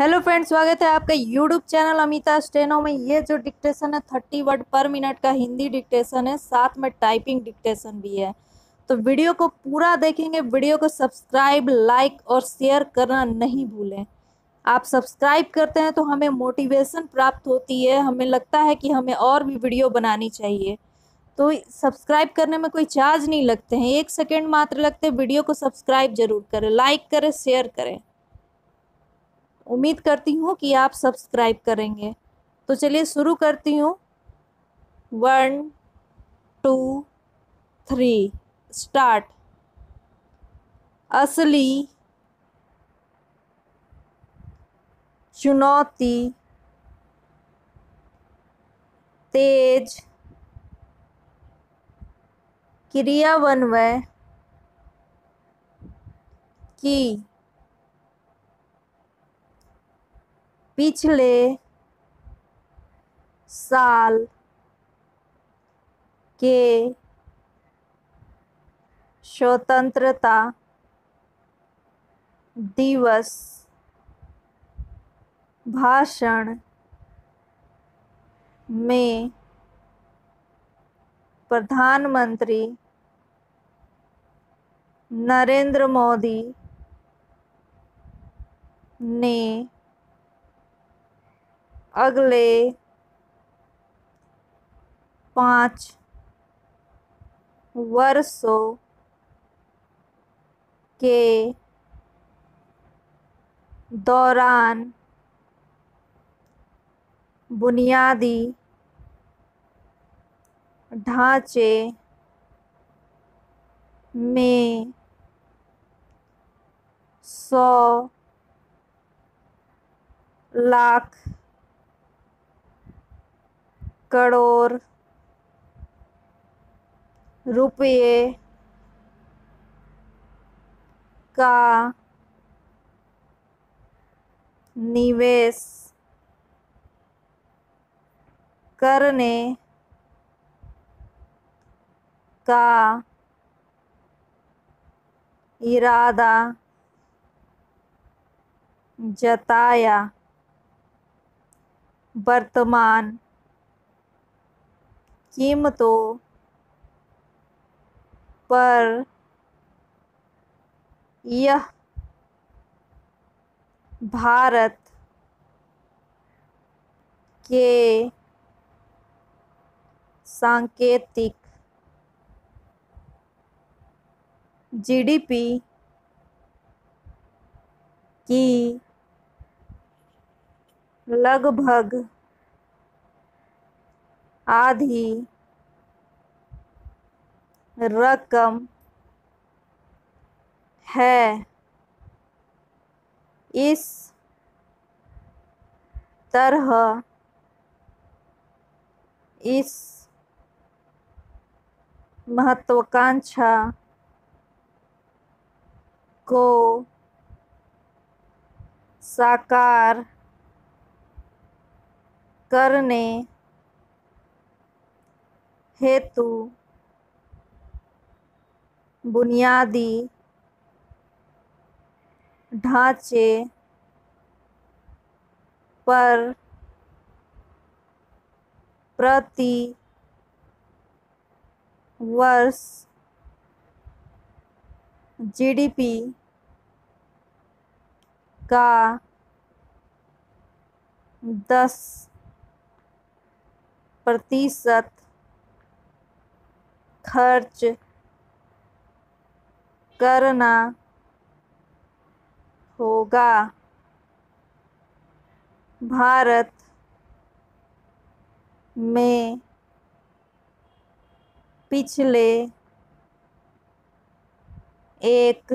Hello friends स्वागत है आपका यूट्यूब चैनल अमिता स्टेनो में। ये जो डिक्टेशन है थर्टी वर्ड पर मिनट का हिंदी डिक्टेशन है, साथ में टाइपिंग डिक्टेशन भी है। तो वीडियो को पूरा देखेंगे वीडियो को सब्सक्राइब लाइक और शेयर करना नहीं भूलें। आप सब्सक्राइब करते हैं तो हमें मोटिवेशन प्राप्त होती है। हमें लगता है कि हमें और भी वीडियो बनानी चाहिए। तो सब्सक्राइब करने में कोई चार्ज नहीं लगते हैं। एक सेकेंड मात्र लगते वीडियो को सब्सक्राइब ज़रूर करें लाइक करें शेयर करें। उम्मीद करती हूँ कि आप सब्सक्राइब करेंगे। तो चलिए शुरू करती हूँ। One, two, three, start. असली चुनौती, तेज क्रियान्वय की पिछले साल के स्वतंत्रता दिवस भाषण में प्रधानमंत्री नरेंद्र मोदी ने अगले पाँच वर्षों के दौरान बुनियादी ढांचे में सौ लाख करोड़ रुपये का निवेश करने का इरादा जताया। वर्तमान कीमतों पर यह भारत के सांकेतिक जीडीपी की लगभग आधी रकम है। इस तरह इस महत्वाकांक्षा को साकार करने हेतु बुनियादी ढांचे पर प्रति वर्ष जीडीपी का दस प्रतिशत खर्च करना होगा। भारत में पिछले एक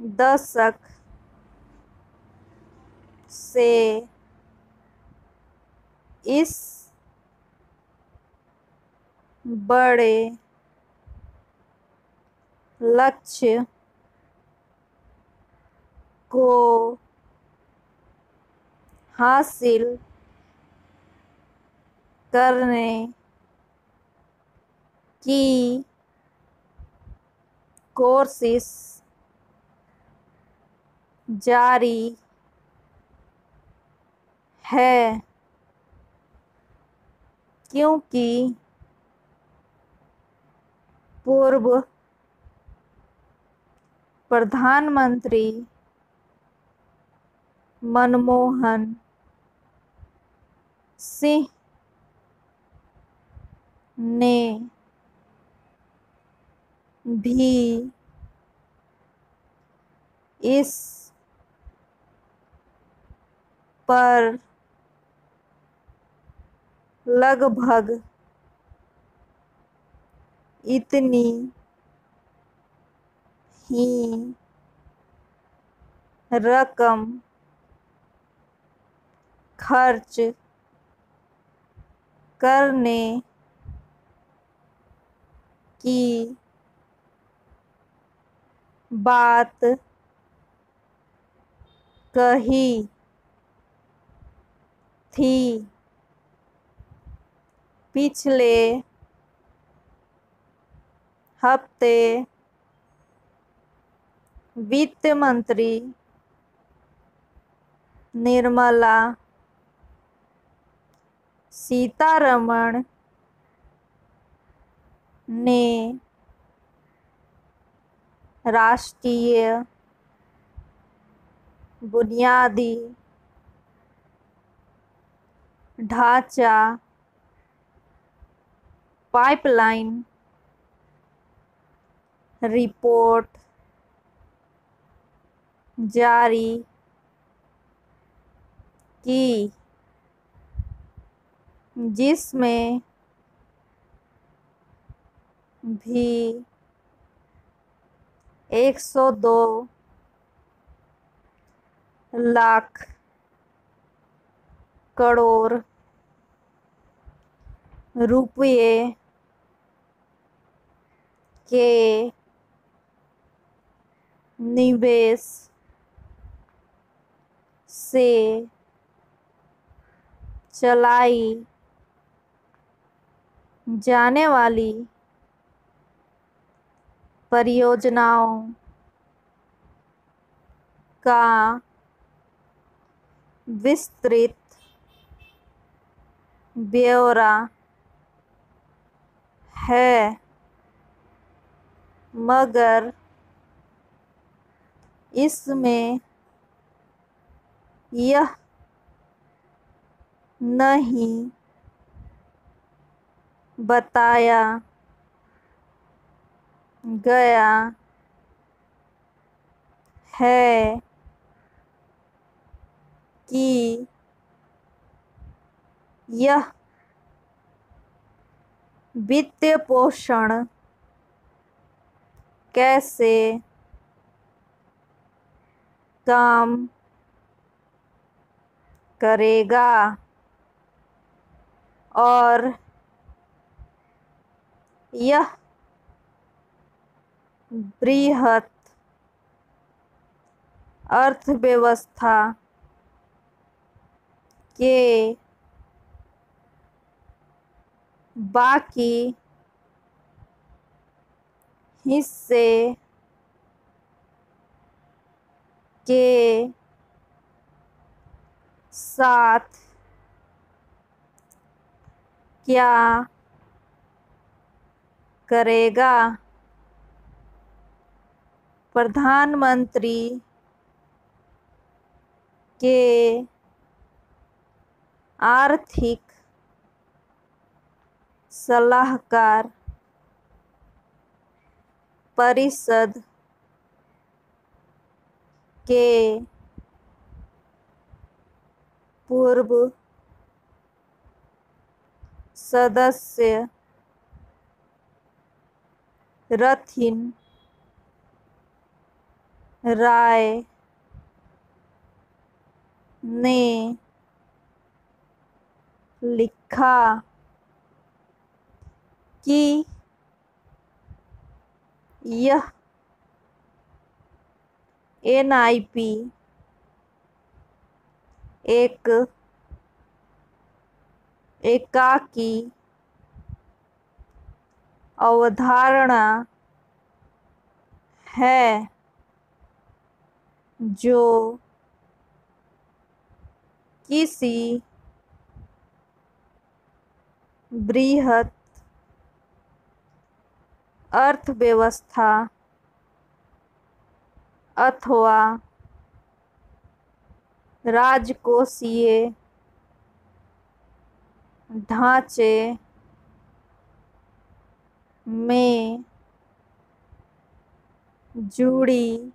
दशक से इस बड़े लक्ष्य को हासिल करने की कोशिश जारी है क्योंकि पूर्व प्रधानमंत्री मनमोहन सिंह ने भी इस पर लगभग इतनी ही रकम खर्च करने की बात कही थी। पिछले हफ़्ते। वित्त मंत्री निर्मला सीतारमण ने राष्ट्रीय बुनियादी ढांचा पाइपलाइन रिपोर्ट जारी की जिसमें भी 102 लाख करोड़ रुपये के निवेश से चलाई जाने वाली परियोजनाओं का विस्तृत ब्यौरा है मगर इसमें यह नहीं बताया गया है कि यह वित्तीय पोषण कैसे काम करेगा और यह बृहत अर्थव्यवस्था के बाकी हिस्से के साथ क्या करेगा? प्रधानमंत्री के आर्थिक सलाहकार परिषद के पूर्व सदस्य रथिन राय ने लिखा कि यह एनआईपी एक एकाकी अवधारणा है जो किसी बृहत अर्थव्यवस्था अथवा राजकोषीय ढांचे में जुड़ी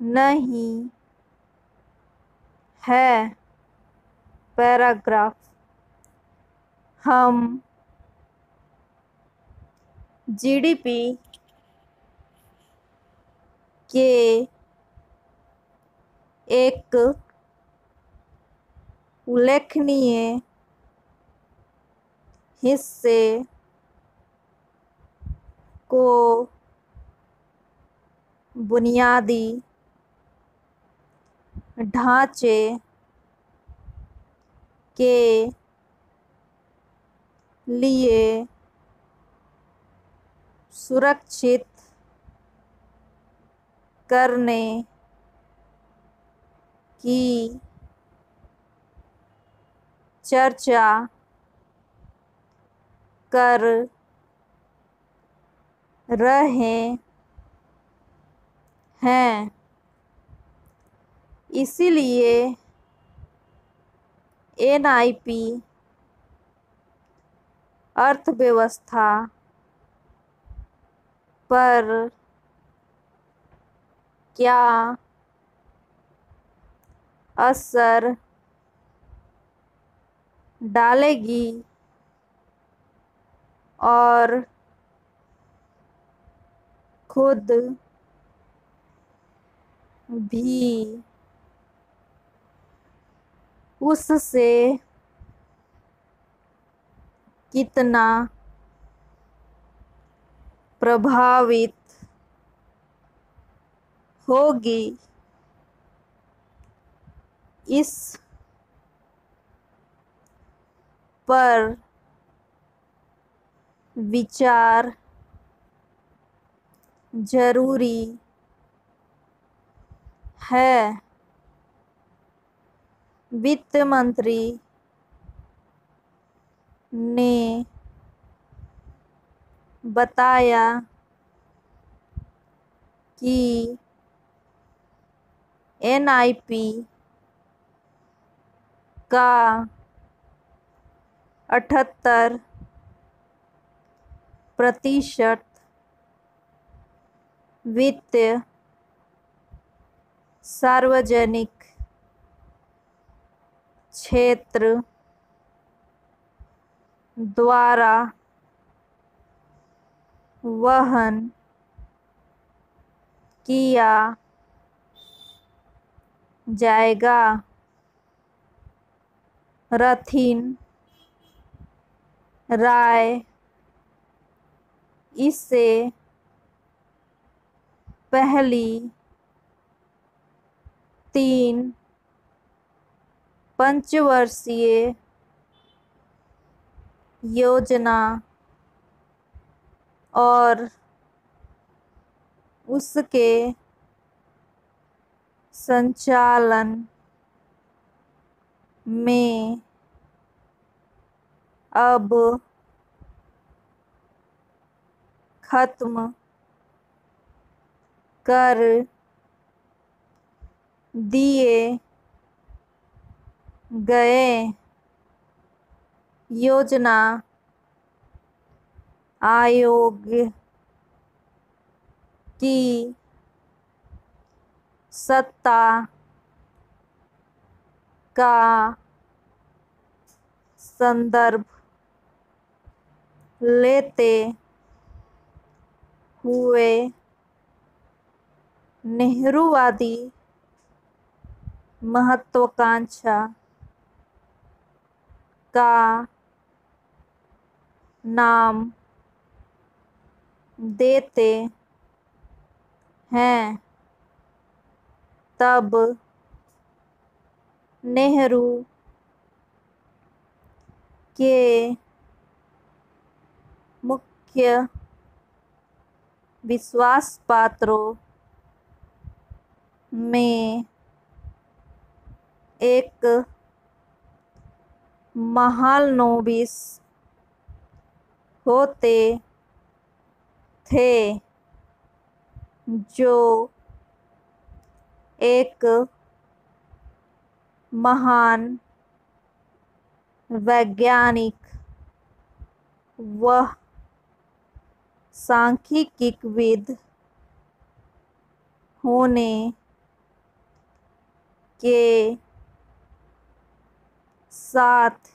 नहीं है। पैराग्राफ। हम जीडीपी के एक उल्लेखनीय हिस्से को बुनियादी ढांचे के लिए सुरक्षित करने की चर्चा कर रहे हैं। इसीलिए एनआईपी अर्थव्यवस्था पर क्या? असर डालेगी और खुद भी उससे कितना प्रभावित होगी। इस पर विचार ज़रूरी है। वित्त मंत्री ने बताया कि एनआईपी का अठहत्तर प्रतिशत वित्त सार्वजनिक क्षेत्र द्वारा वहन किया जाएगा। रथिन राय इससे पहली तीन पंचवर्षीय योजना और उसके संचालन में अब खत्म कर दिए गए। योजना आयोग की सत्ता का संदर्भ लेते हुए नेहरूवादी महत्वाकांक्षा का नाम देते हैं। तब नेहरू के मुख्य विश्वास पात्रों में एक महालनोबिस होते थे जो एक महान वैज्ञानिक व सांख्यिकीविद होने के साथ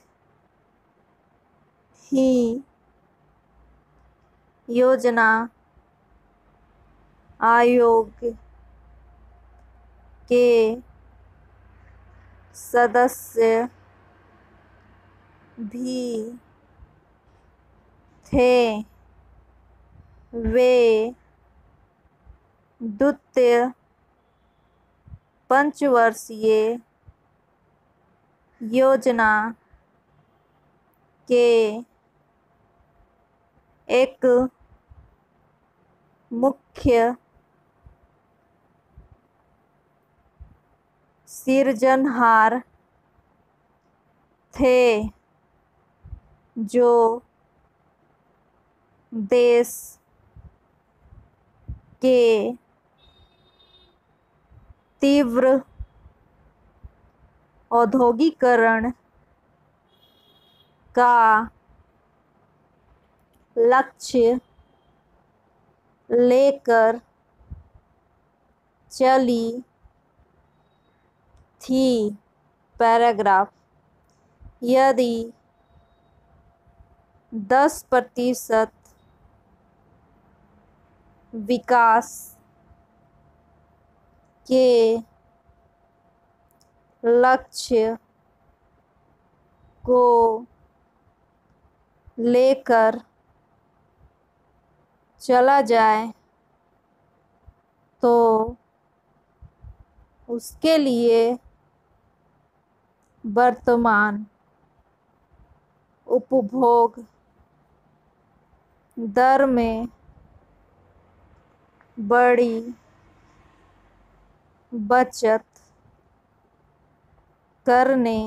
ही योजना आयोग के सदस्य भी थे। वे द्वितीय पंचवर्षीय योजना के एक मुख्य सिरजनहार थे जो देश के तीव्र औद्योगिकरण का लक्ष्य लेकर चली थी। पैराग्राफ। यदि दस प्रतिशत विकास के लक्ष्य को लेकर चला जाए तो उसके लिए वर्तमान उपभोग दर में बड़ी बचत करने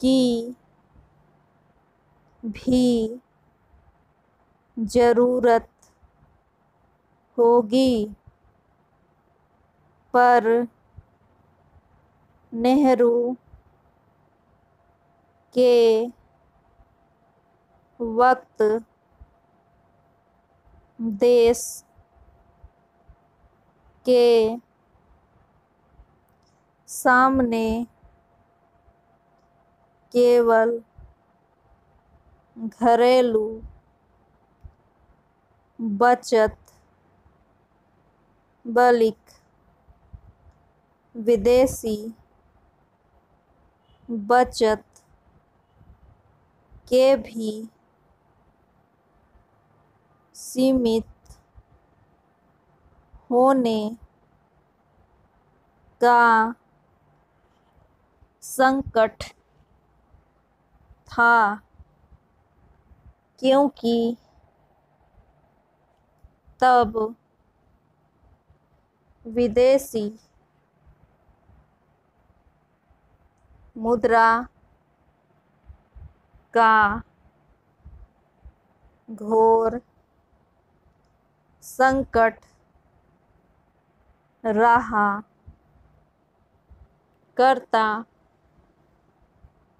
की भी ज़रूरत होगी। पर नेहरू के वक्त देश के सामने केवल घरेलू बचत बलिक विदेशी बचत के भी सीमित होने का संकट था क्योंकि तब विदेशी मुद्रा का घोर संकट रहा करता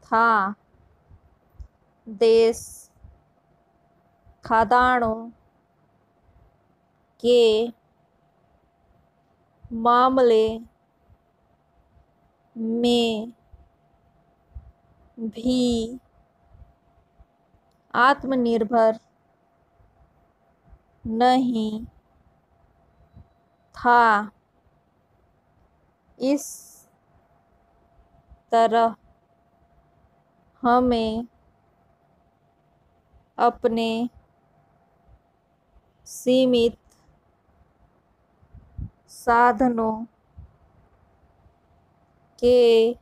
था। देश खदानों के मामले में भी आत्मनिर्भर नहीं था। इस तरह हमें अपने सीमित साधनों के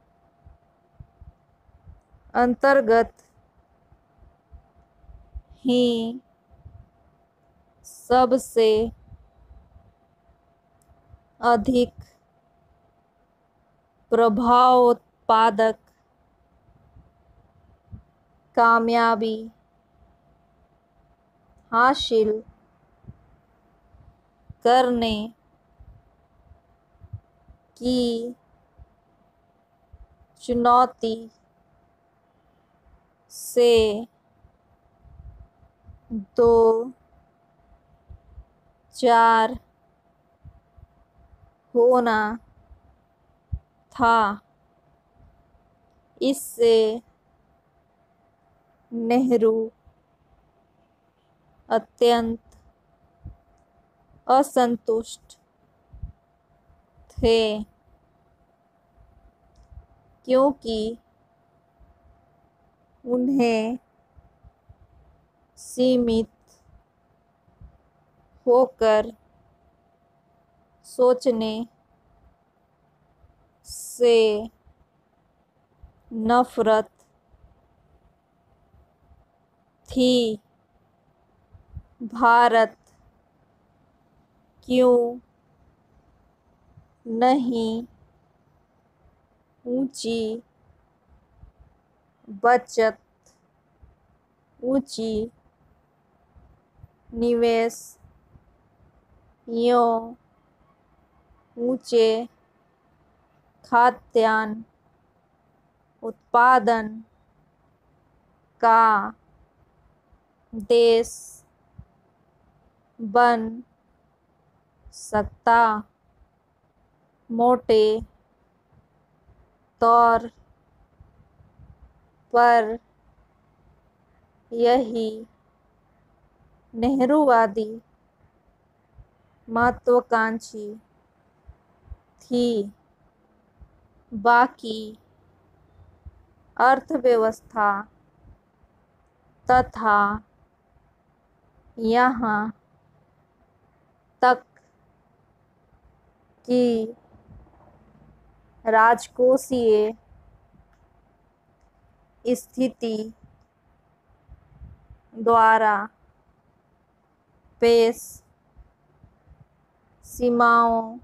अंतर्गत ही सबसे अधिक प्रभावोत्पादक कामयाबी हासिल करने की चुनौती से दो चार होना था। इससे नेहरू अत्यंत असंतुष्ट थे क्योंकि उन्हें सीमित होकर सोचने से नफरत थी। भारत क्यों नहीं ऊँची बचत ऊँची निवेश यो ऊँचे खाद्यान्न उत्पादन का देश बन सकता मोटे तौर पर यही नेहरूवादी महत्वाकांक्षी थी। बाकी अर्थव्यवस्था तथा यहाँ तक कि राजकोषीय स्थिति द्वारा पेश सीमाओं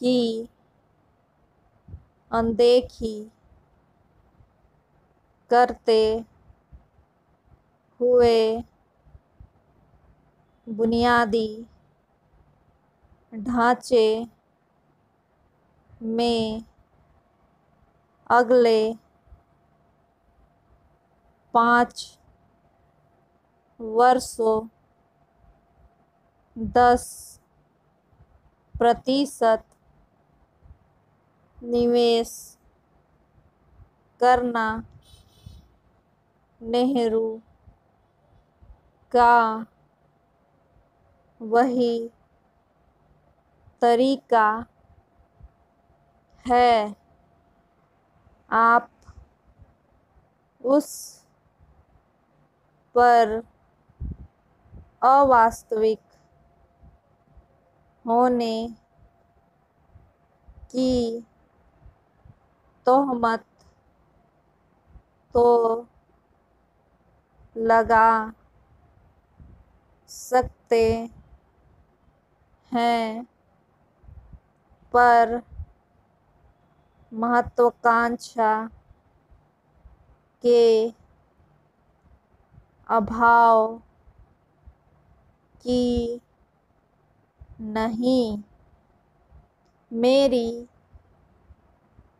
की अनदेखी करते हुए बुनियादी ढांचे में अगले पाँच वर्षों दस प्रतिशत निवेश करना नेहरू का वही तरीका है। आप उस पर अवास्तविक होने की तोहमत तो लगा सकते हैं पर महत्वाकांक्षा के अभाव की नहीं। मेरी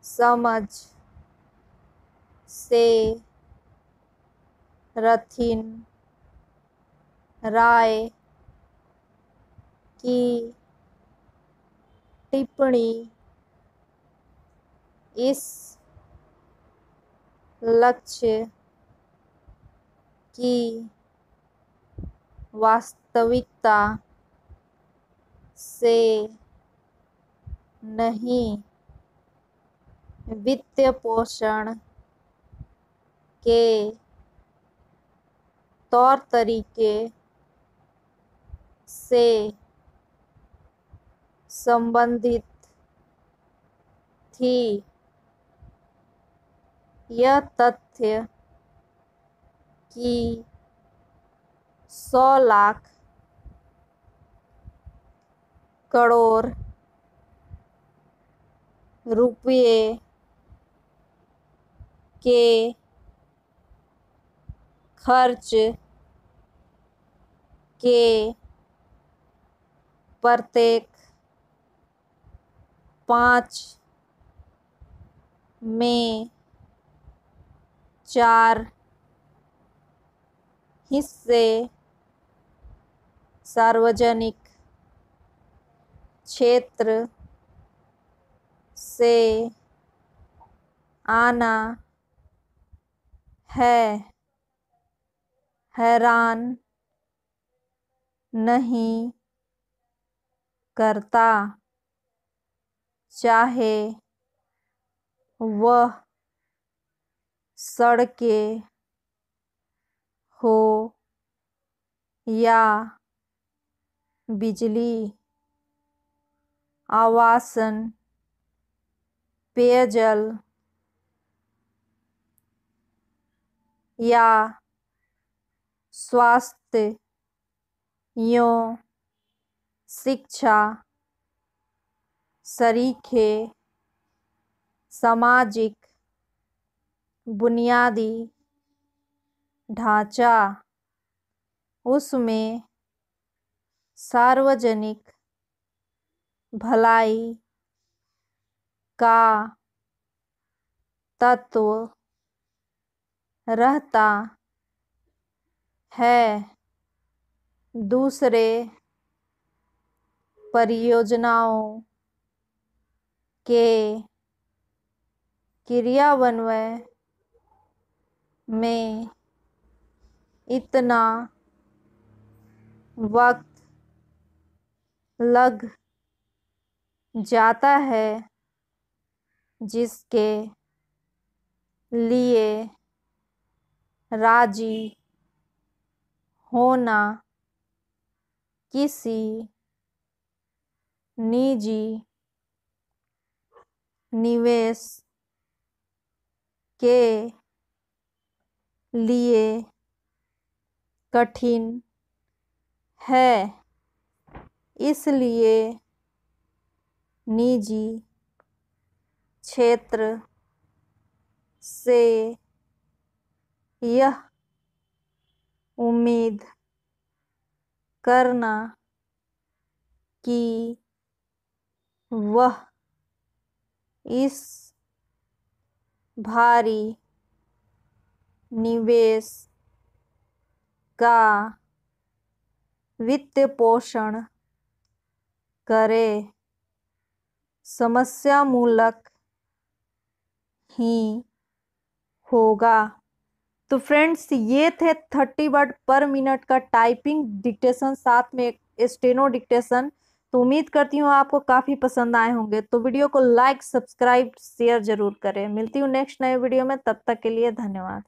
समझ से रथिन राय की टिप्पणी इस लक्ष्य की वास्तविकता से नहीं वित्त पोषण के तौर तरीके से संबंधित थी। यह तथ्य कि सौ लाख करोड़ रुपये के खर्च के प्रत्येक पाँच में चार हिस्से सार्वजनिक क्षेत्र से आना है। हैरान नहीं करता चाहे वह सड़कें हो या बिजली आवासन पेयजल या स्वास्थ्य यों शिक्षा सरीखे सामाजिक बुनियादी ढांचा उसमें सार्वजनिक भलाई का तत्व रहता है। दूसरे परियोजनाओं के क्रियान्वयन में इतना वक्त लग जाता है जिसके लिए राज़ी होना किसी निजी निवेश के लिए कठिन है। इसलिए निजी क्षेत्र से यह उम्मीद करना कि वह इस भारी निवेश का वित्त पोषण करे। समस्या मूलक ही होगा। तो फ्रेंड्स, ये थे थर्टी वर्ड पर मिनट का टाइपिंग डिक्टेशन, साथ में स्टेनो डिक्टेशन। तो उम्मीद करती हूँ आपको काफ़ी पसंद आए होंगे। तो वीडियो को लाइक, सब्सक्राइब, शेयर ज़रूर करें। मिलती हूँ नेक्स्ट नए वीडियो में, तब तक के लिए धन्यवाद।